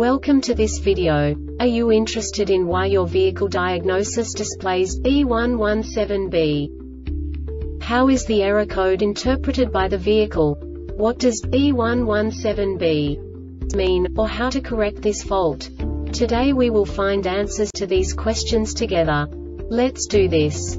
Welcome to this video. Are you interested in why your vehicle diagnosis displays B117B? How is the error code interpreted by the vehicle? What does B117B mean, or how to correct this fault? Today we will find answers to these questions together. Let's do this.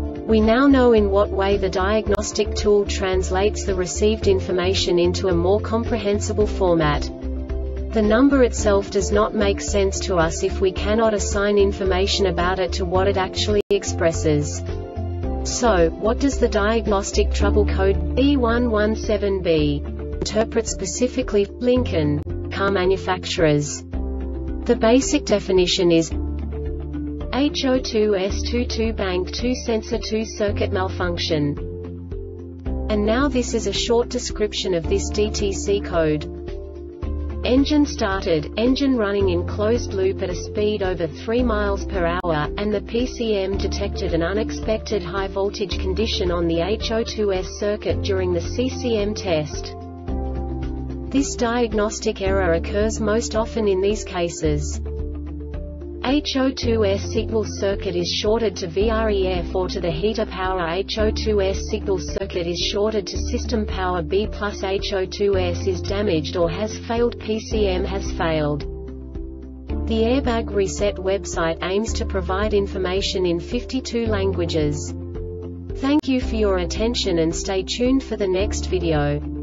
We now know in what way the diagnostic tool translates the received information into a more comprehensible format. The number itself does not make sense to us if we cannot assign information about it to what it actually expresses. So, what does the diagnostic trouble code B117B interpret specifically, Lincoln, car manufacturers? The basic definition is HO2S22 bank 2 sensor 2 circuit malfunction. And now this is a short description of this DTC code. Engine started, engine running in closed loop at a speed over 3 miles per hour, and the PCM detected an unexpected high voltage condition on the HO2S circuit during the CCM test. This diagnostic error occurs most often in these cases. HO2S signal circuit is shorted to VREF or to the heater power HO2S signal circuit is shorted to system power B plus HO2S is damaged or has failed PCM has failed. The Airbag Reset website aims to provide information in 52 languages. Thank you for your attention and stay tuned for the next video.